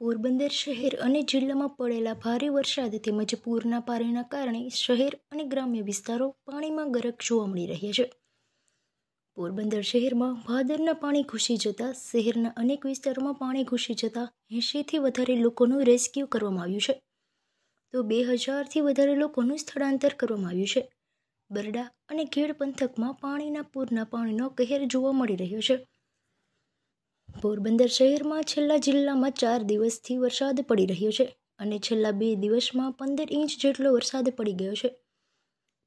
પોરબંદર શહેર અને જિલ્લામાં પડેલા ભારે વરસાદ તેમજ પૂરના પાણીના કારણે શહેર અને ગ્રામ્ય વિસ્તારો પાણીમાં ગરક જોવા મળી રહ્યા છે. પોરબંદર શહેરમાં ભાદરના પાણી ઘૂસી જતા શહેરના અનેક વિસ્તારોમાં પાણી ઘૂસી જતા એંશીથી વધારે લોકોનું રેસ્ક્યુ કરવામાં આવ્યું છે. તો બે હજારથી વધારે લોકોનું સ્થળાંતર કરવામાં આવ્યું છે. બરડા અને ઘેડ પંથકમાં પાણીના પૂરના પાણીનો કહેર જોવા મળી રહ્યો છે. પોરબંદર શહેરમાં છેલ્લા જિલ્લામાં ચાર દિવસથી વરસાદ પડી રહ્યો છે અને છેલ્લા બે દિવસમાં પંદર ઇંચ જેટલો વરસાદ પડી ગયો છે.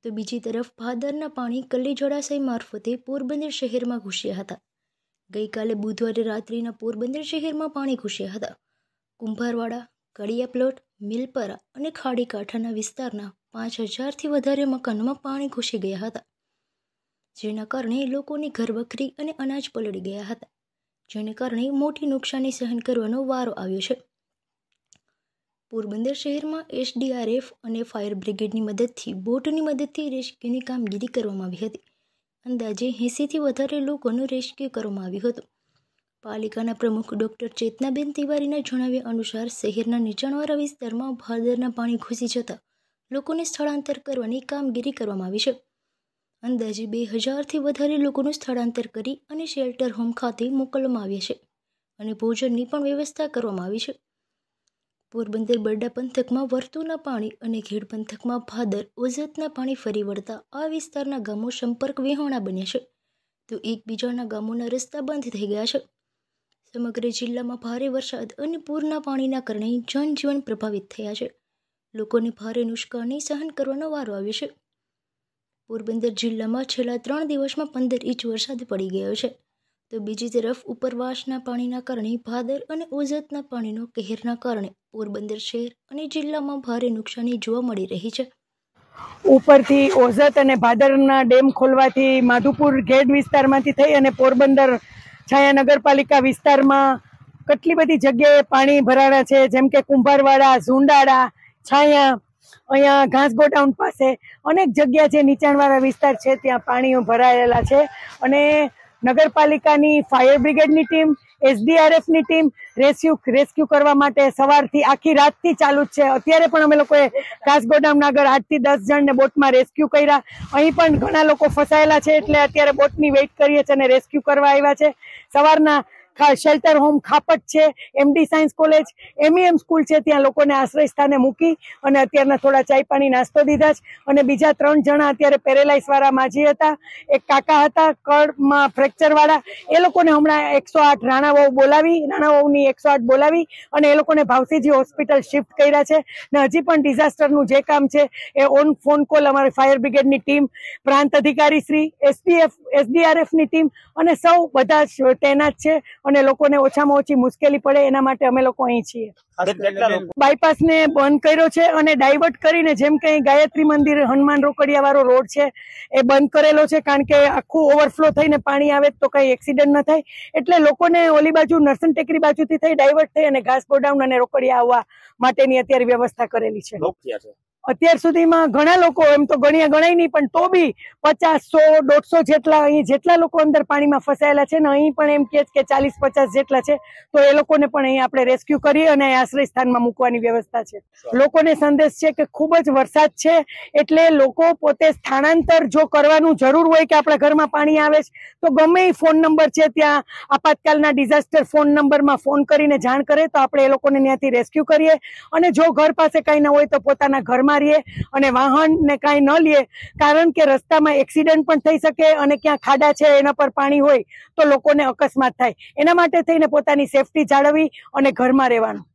તો બીજી તરફ ભાદરના પાણી કલ્લી જળાશય મારફતે પોરબંદર શહેરમાં ઘૂસ્યા હતા. ગઈકાલે બુધવારે રાત્રિના પોરબંદર શહેરમાં પાણી ઘૂસ્યા હતા. કુંભારવાડા કડિયા પ્લોટ મિલપરા અને ખાડી કાંઠાના વિસ્તારના પાંચ હજારથી વધારે મકાનમાં પાણી ઘૂસી ગયા હતા, જેના કારણે લોકોની ઘરવખરી અને અનાજ પલળી ગયા હતા. જેને કારણે મોટી નુકસાની સહન કરવાનો વારો આવ્યો છે. પોરબંદર શહેરમાં એસડીઆરએફ અને ફાયર બ્રિગેડની મદદથી, બોટની મદદથી રેસ્ક્યુની કામગીરી કરવામાં આવી હતી. અંદાજે એંસીથી વધારે લોકોનું રેસ્ક્યુ કરવામાં આવ્યું હતું. પાલિકાના પ્રમુખ ડોક્ટર ચેતનાબેન તિવારીના જણાવ્યા અનુસાર, શહેરના નીચાણવાળા વિસ્તારમાં ભાદરના પાણી ઘૂસી જતા લોકોને સ્થળાંતર કરવાની કામગીરી કરવામાં આવી છે. અંદાજે બે હજારથી વધારે લોકોનું સ્થળાંતર કરી અને શેલ્ટર હોમ ખાતે મોકલવામાં આવ્યા છે અને ભોજનની પણ વ્યવસ્થા કરવામાં આવી છે. પોરબંદર બરડા પંથકમાં વર્તુના પાણી અને ઘેડ પંથકમાં ભાદર, ઓઝતના પાણી ફરી વળતા આ વિસ્તારના ગામો સંપર્ક વિહોણા બન્યા છે. તો એકબીજાના ગામોના રસ્તા બંધ થઈ ગયા છે. સમગ્ર જિલ્લામાં ભારે વરસાદ અને પૂરના પાણીના કારણે જનજીવન પ્રભાવિત થયા છે. લોકોને ભારે નુકસાની સહન કરવાનો વારો આવ્યો છે. પોરબંદર જિલ્લામાં છેલ્લા ત્રણ દિવસમાં પંદર ઇંચ વરસાદ પડી ગયો છે. તો બીજી તરફ ઉપરવાસના પાણીના કારણે ભાદર અને ઓઝતના પાણીનો કહેરના કારણે પોરબંદર શહેર અને જિલ્લામાં ભારે નુકસાની જોવા મળી રહી છે. ઉપરથી ઓઝત અને ભાદરના ડેમ ખોલવાથી માધુપુર ગેડ વિસ્તારમાંથી થઈ અને પોરબંદર છાયા નગરપાલિકા વિસ્તારમાં કેટલી બધી જગ્યાએ પાણી ભરાણા છે? જેમ કે કુંભારવાડા ઝુંડાળા છાયા અહીંયા ઘાસ ગોડાઉન પાસે અનેક જગ્યા છે, નીચાણવાળા વિસ્તાર છે, ત્યાં પાણીઓ ભરાયેલા છે અને નગરપાલિકાની ફાયર બ્રિગેડની ટીમ એસડીઆરએફની ટીમ રેસ્ક્યુ રેસ્ક્યુ કરવા માટે સવારથી આખી રાતથી ચાલુ જ છે. અત્યારે પણ અમે લોકોએ ઘાસ ગોડાઉન આગળ આઠથી દસ જણને બોટમાં રેસ્ક્યુ કર્યા. અહીં પણ ઘણા લોકો ફસાયેલા છે, એટલે અત્યારે બોટની વેઇટ કરીએ છીએ અને રેસ્ક્યુ કરવા આવ્યા છે. સવારના શેલ્ટર હોમ ખાપટ છે MD science college MEM school છે, ત્યાં લોકોને આશ્રય સ્થાને મૂકી અને અત્યારના થોડા ચાય પાણી નાસ્તો દીધા છે. અને બીજા ત્રણ જણા અત્યારે પેરેલાઇઝ વાળા માજી હતા. એક કાકા હતા, કળમાં ફ્રેક્ચર વાળા. એ લોકોને હમણાં એકસો આઠ રાણાવાવ બોલાવી, રાણાવાવની એકસો આઠ બોલાવી અને એ લોકોને ભાવસીજી હોસ્પિટલ શિફ્ટ કર્યા છે. ને હજી પણ ડિઝાસ્ટરનું જે કામ છે, એ ઓન ફોન કોલ અમારી ફાયર બ્રિગેડની ટીમ પ્રાંત અધિકારી શ્રી એસડીએફ એસડીઆરએફની ટીમ અને સૌ બધા તૈનાત છે. અને લોકોને ઓછામાં ઓછી મુશ્કેલી પડે એના માટે અમે લોકો અહીં છીએ. બાયપાસ ને બંધ કર્યો છે અને ડાયવર્ટ કરીને જેમ કે ગાયત્રી મંદિર હનુમાન રોકડિયા વાળો રોડ છે એ બંધ કરેલો છે કારણ કે આખું ઓવરફ્લો થઈને પાણી આવે તો કઈ એક્સિડન્ટ ન થાય. એટલે લોકોને ઓલી બાજુ નરસન ટેકરી બાજુથી થઈ ડાયવર્ટ થઈ અને ઘાસ ગોડાઉન અને રોકડિયા આવવા માટેની અત્યારે વ્યવસ્થા કરેલી છે? અત્યાર સુધીમાં ઘણા લોકો એમ તો ગણ્યા ગણાય નહીં પણ તો બી પચાસ સો દોઢસો જેટલા અહીં જેટલા લોકો અંદર પાણીમાં ફસાયેલા છે ને અહીં પણ એમ કે કે ચાલીસ પચાસ જેટલા છે તો એ લોકોને પણ અહીં આપણે રેસ્ક્યુ કરી અને આશ્રય સ્થાનમાં મૂકવાની વ્યવસ્થા છે. લોકોને સંદેશ છે કે ખૂબ જ વરસાદ છે એટલે લોકો પોતે સ્થાનાંતર જો કરવાનું જરૂર હોય કે આપણા ઘરમાં પાણી આવે છે તો ગમે એ ફોન નંબર છે ત્યાં આપાતકાલના ડિઝાસ્ટર ફોન નંબરમાં ફોન કરીને જાણ કરે તો આપણે એ લોકોને ત્યાંથી રેસ્ક્યુ કરીએ અને જો ઘર પાસે કાંઈ ના હોય તો પોતાના ઘરમાં મારીએ અને વાહનને કાંઈ ન લઈએ કારણ કે રસ્તામાં એક્સિડન્ટ પણ થઈ શકે અને ક્યાં ખાડા છે એના પર પાણી હોય તો લોકોને અકસ્માત થાય. એના માટે થઈને પોતાની સેફટી જાળવવી અને ઘરમાં રહેવાનું.